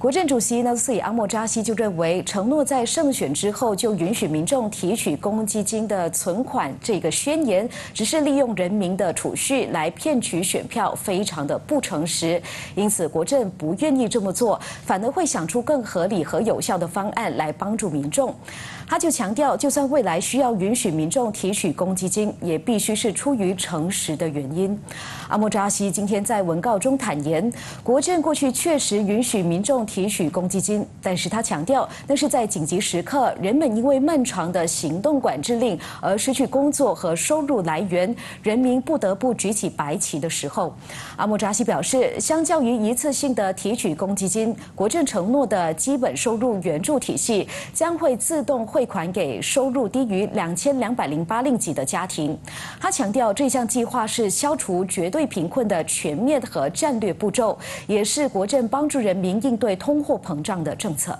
国政主席纳斯里阿莫扎西就认为，承诺在胜选之后就允许民众提取公积金的存款这个宣言，只是利用人民的储蓄来骗取选票，非常的不诚实。因此，国政不愿意这么做，反而会想出更合理和有效的方案来帮助民众。他就强调，就算未来需要允许民众提取公积金，也必须是出于诚实的原因。阿莫扎西今天在文告中坦言，国政过去确实允许民众提取公积金，但是他强调，那是在紧急时刻，人们因为漫长的行动管制令而失去工作和收入来源，人民不得不举起白旗的时候。阿莫扎西表示，相较于一次性的提取公积金，国政承诺的基本收入援助体系将会自动汇款给收入低于两千两百零八令吉的家庭。他强调，这项计划是消除绝。对贫困的全面和战略步骤，也是国政帮助人民应对通货膨胀的政策。